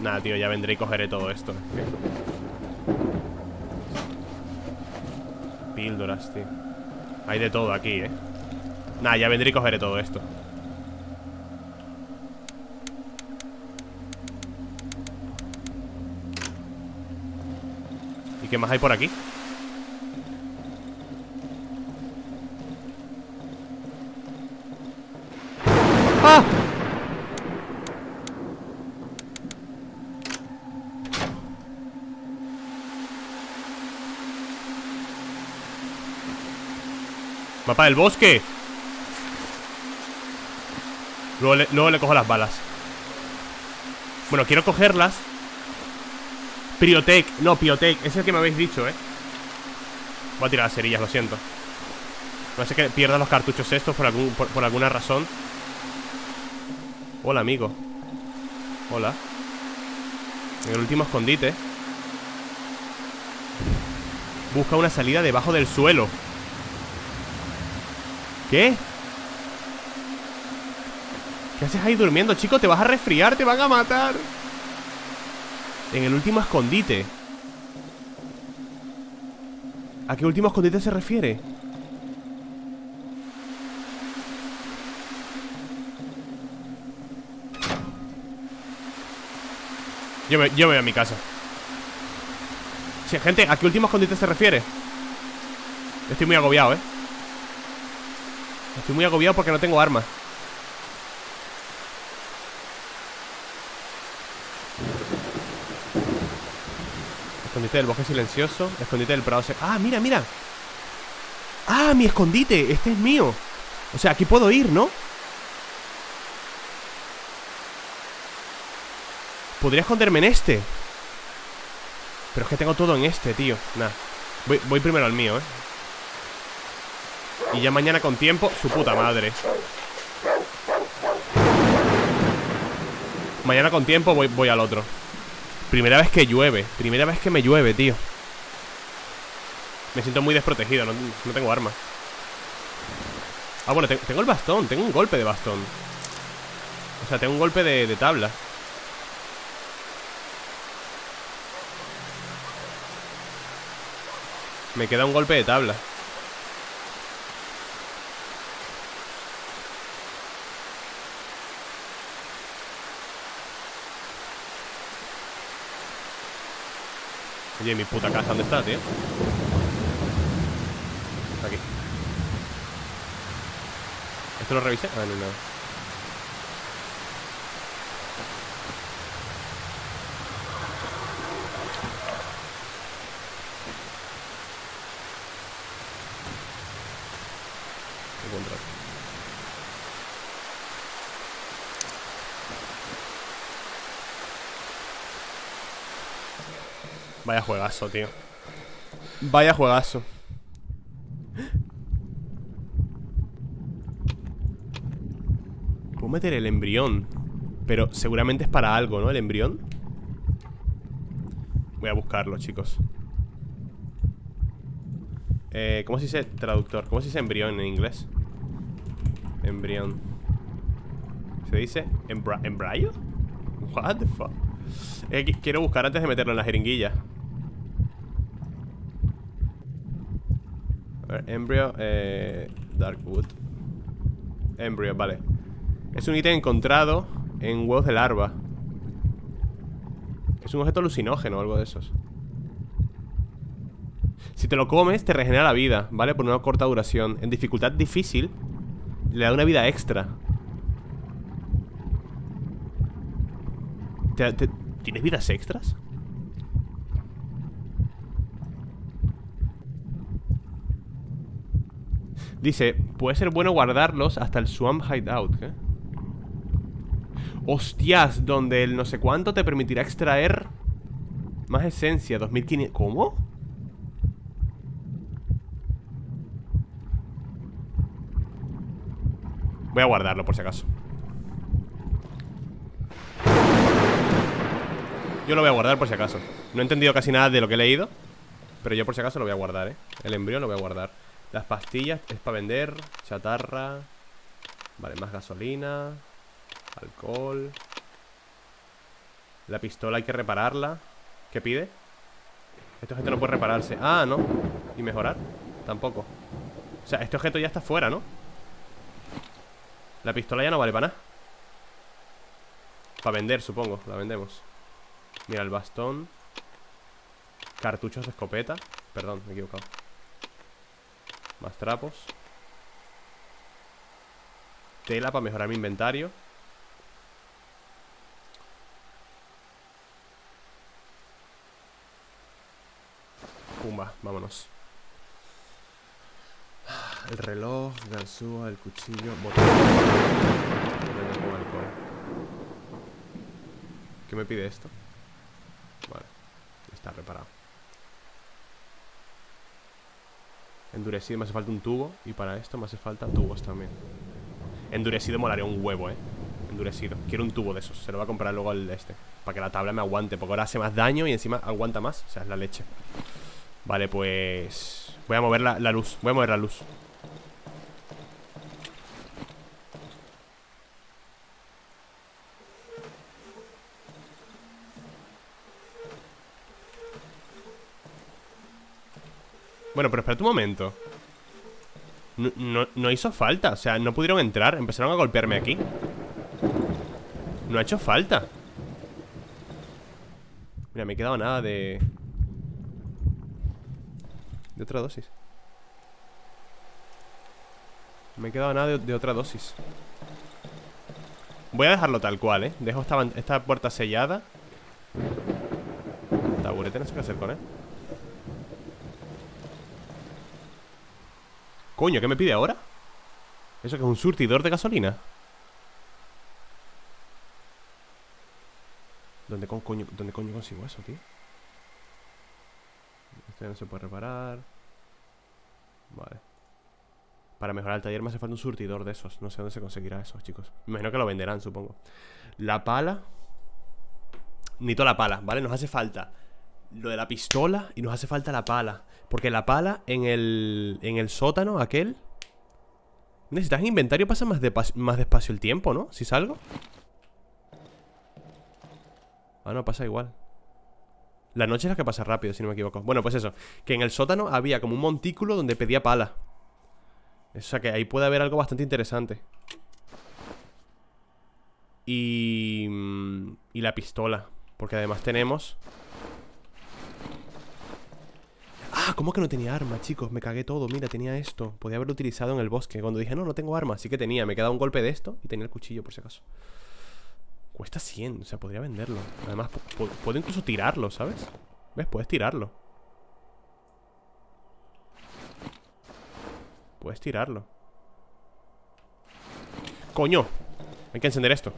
[SPEAKER 1] Nada, tío, ya vendré y cogeré todo esto Píldoras, Hay de todo aquí, eh Nada, ya vendré y cogeré todo esto ¿Y qué más hay por aquí? ¡Ah! Mapa del bosque. Luego le, cojo las balas. Bueno, quiero cogerlas. Priotec, no, Piotec Es el que me habéis dicho, eh Voy a tirar las cerillas, lo siento. No sé que pierda los cartuchos estos por, algún, por, por alguna razón. Hola, amigo. Hola. El último escondite. Busca una salida debajo del suelo ¿Qué? ¿Qué haces ahí durmiendo, chico? Te vas a resfriar, te van a matar En el último escondite ¿A qué último escondite se refiere? Yo me, yo me voy a mi casa Sí, gente, ¿a qué último escondite se refiere? Estoy muy agobiado, ¿eh? Estoy muy agobiado porque no tengo armas Escondite del bosque silencioso. Escondite del prado Ah, mira, mira. Ah, mi escondite. Este es mío. O sea, aquí puedo ir, ¿no? Podría esconderme en este. Pero es que tengo todo en este, tío. Nah. Voy, voy primero al mío, ¿eh? Y ya mañana con tiempo, su puta madre. Mañana con tiempo voy, voy al otro. Primera vez que llueve Primera vez que me llueve, tío. Me siento muy desprotegido No, no tengo arma. Ah, bueno, tengo el bastón Tengo un golpe de bastón. O sea, tengo un golpe de tabla. Me queda un golpe de tabla. Oye, mi puta casa, ¿dónde está, tío? Aquí ¿Esto lo revisé? Ah, no, no Vaya juegazo, tío Vaya juegazo Puedo meter el embrión Pero seguramente es para algo, ¿no? El embrión Voy a buscarlo, chicos eh, ¿Cómo se dice traductor? ¿Cómo se dice embrión en inglés? Embrión ¿Se dice embryo? What the fuck eh, Quiero buscar antes de meterlo en la jeringuilla embryo, eh, Darkwood Embryo, vale. Es un ítem encontrado en huevos de larva. Es un objeto alucinógeno o algo de esos. Si te lo comes, te regenera la vida, ¿vale? Por una corta duración. En dificultad difícil Le da una vida extra. ¿Tienes vidas extras? Dice, puede ser bueno guardarlos hasta el Swamp Hideout, ¿qué? Hostias, donde el no sé cuánto te permitirá extraer más esencia, 2500... ¿Cómo? Voy a guardarlo por si acaso Yo lo voy a guardar por si acaso No he entendido casi nada de lo que he leído Pero yo por si acaso lo voy a guardar, ¿eh? El embrión lo voy a guardar las pastillas es para vender Chatarra Vale, más gasolina Alcohol. La pistola hay que repararla. ¿Qué pide? Este objeto no puede repararse. Ah, no. ¿Y mejorar? Tampoco. O sea, este objeto ya está fuera, ¿no? La pistola ya no vale para nada. Para vender, supongo. La vendemos. Mira, el bastón. Cartuchos de escopeta. Perdón, me he equivocado más trapos. Tela para mejorar mi inventario. Pumba, vámonos. El reloj, ganzúa, el cuchillo Botón ¿Qué me pide esto? Vale, está reparado Endurecido me hace falta un tubo Y para esto me hace falta tubos también. Endurecido molaría un huevo, eh. Endurecido, quiero un tubo de esos. Se lo voy a comprar luego al este Para que la tabla me aguante Porque ahora hace más daño y encima aguanta más. O sea, es la leche. Vale, pues... Voy a mover la, la luz. Voy a mover la luz Bueno, pero espérate un momento. No, no, hizo falta O sea, no pudieron entrar Empezaron a golpearme aquí. No ha hecho falta. Mira, me he quedado nada de... De otra dosis. Me he quedado nada de, otra dosis. Voy a dejarlo tal cual, ¿eh? Dejo esta, esta puerta sellada. Taburete, no sé qué hacer con él Coño, ¿qué me pide ahora? ¿Eso que es un surtidor de gasolina? ¿Dónde, coño, ¿Dónde coño consigo eso, tío? Este no se puede reparar Vale Para mejorar el taller me hace falta un surtidor de esos No sé dónde se conseguirá eso, chicos Me imagino que lo venderán, supongo La pala Necesito la pala, ¿vale? Nos hace falta lo de la pistola y nos hace falta la pala. Porque la pala en el, en el sótano aquel en inventario pasa más, más despacio el tiempo, ¿no? Si salgo. Ah, no, pasa igual. La noche es la que pasa rápido, si no me equivoco. Bueno, pues eso Que en el sótano había como un montículo donde pedía pala. O sea que ahí puede haber algo bastante interesante. Y... Mm, y la pistola Porque además tenemos Ah, ¿cómo que no tenía arma, chicos? Me cagué todo, mira, tenía esto Podía haberlo utilizado en el bosque Cuando dije, no, no tengo arma, sí que tenía Me quedado un golpe de esto y tenía el cuchillo, por si acaso Cuesta 100, o sea, podría venderlo Además, puedo incluso tirarlo, ¿sabes? ¿Ves? Puedes tirarlo Puedes tirarlo ¡Coño! Hay que encender esto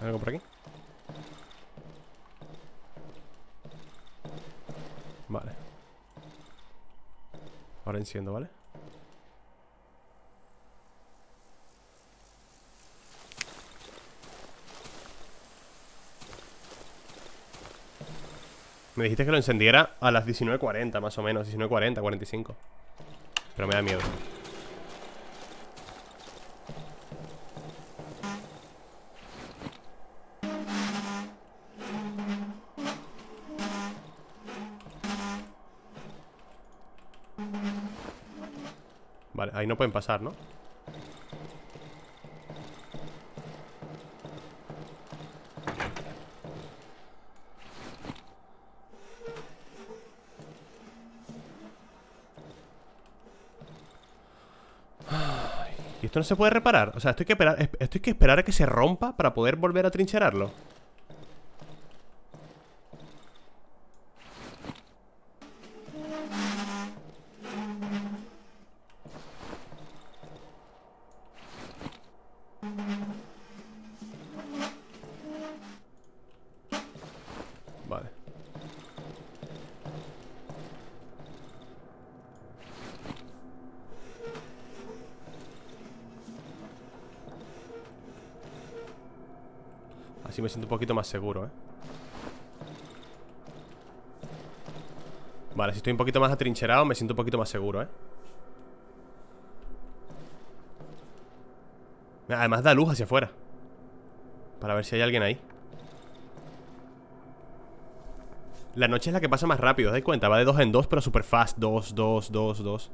[SPEAKER 1] ¿Algo por aquí? Vale Ahora enciendo, ¿vale? Me dijiste que lo encendiera a las 19.40 más o menos 19.40, 45 Pero me da miedo no pueden pasar, ¿no? ¿Y esto no se puede reparar? O sea, esto hay, que esperar, esto hay que esperar a que se rompa para poder volver a trincherarlo seguro, ¿eh? Vale, si estoy un poquito más atrincherado Me siento un poquito más seguro, ¿eh? Además da luz hacia afuera Para ver si hay alguien ahí La noche es la que pasa más rápido, ¿os dais cuenta? Va de dos en dos, pero super fast Dos, dos, dos, dos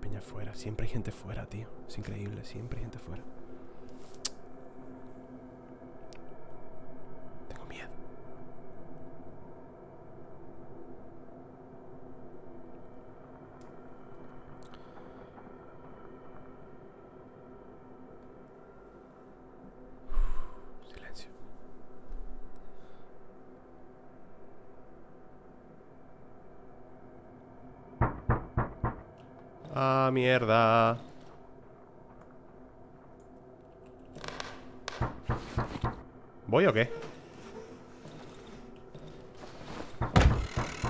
[SPEAKER 1] peña fuera. Siempre hay gente fuera, tío. Es increíble, siempre hay gente fuera. Tengo miedo. silencio. Ah, ¿Voy o qué?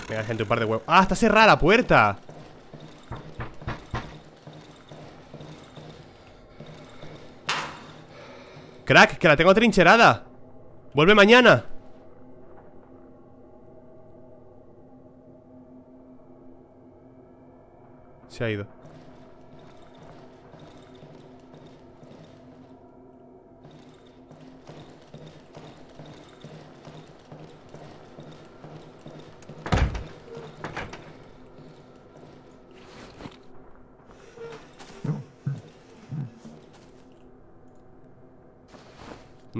[SPEAKER 1] Venga, gente, un par de huevos. ¡Ah, está cerrada la puerta! Crack, que la tengo trincherada Vuelve mañana. Se ha ido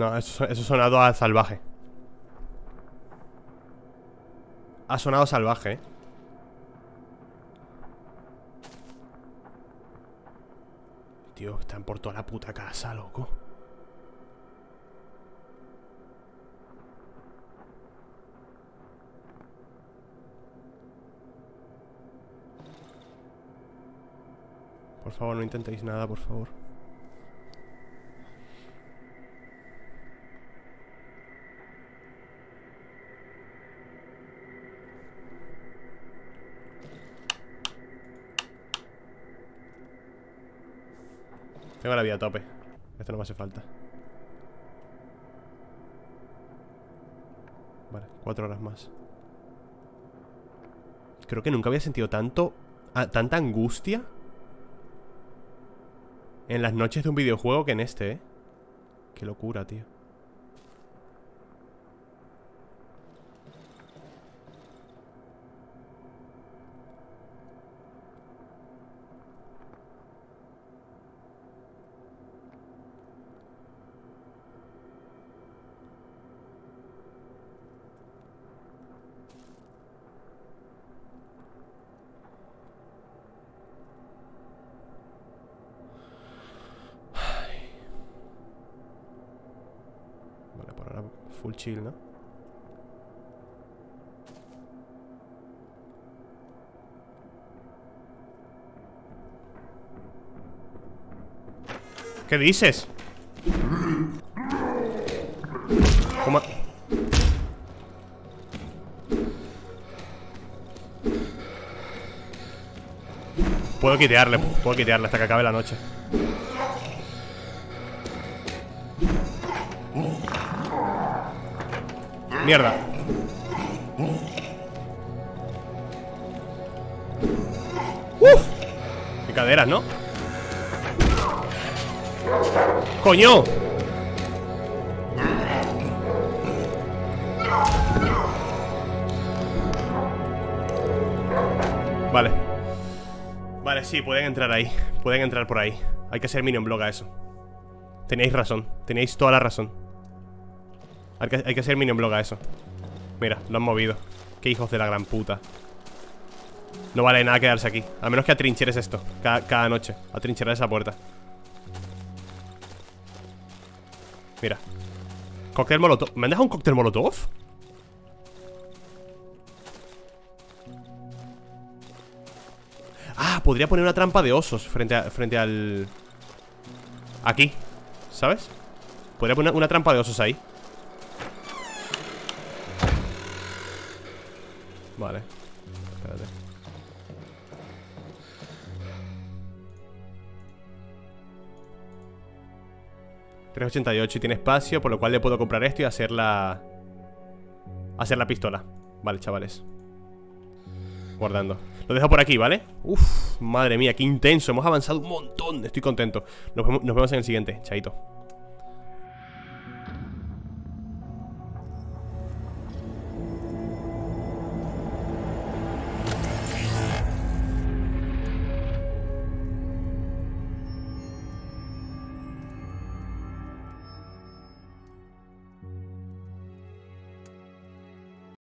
[SPEAKER 1] No, eso, eso ha sonado a salvaje. Ha sonado salvaje, eh Tío, están por toda la puta casa, loco. Por favor, no intentéis nada, por favor Tengo la vida a tope. Esto no me hace falta. Vale, cuatro horas más. Creo que nunca había sentido tanto Tanta angustia En las noches de un videojuego que en este, eh Qué locura, tío chill. ¿Qué dices? Puedo quitearle, puedo quitearle hasta que acabe la noche Mierda. ¡Uf! Qué caderas, ¿no? ¡Coño! Vale. Vale, sí, pueden entrar ahí. Pueden entrar por ahí. Hay que hacer minion block a eso. Tenéis razón, tenéis toda la razón hay que, hay hacer minion block a eso. Mira, lo han movido. Qué hijos de la gran puta. No vale nada quedarse aquí. A menos que atrincheres esto Cada, cada noche. Atrincherar esa puerta. Mira. Cóctel molotov. ¿Me han dejado un cóctel molotov? Ah, podría poner una trampa de osos Frente, frente al... Aquí ¿Sabes? Podría poner una trampa de osos ahí Vale. Espérate. $388 y tiene espacio, por lo cual le puedo comprar esto y hacer la... Hacer la pistola. Vale, chavales. Guardando. Lo dejo por aquí, ¿vale? Uf, madre mía, qué intenso. Hemos avanzado un montón. Estoy contento. Nos vemos, nos vemos en el siguiente. Chaito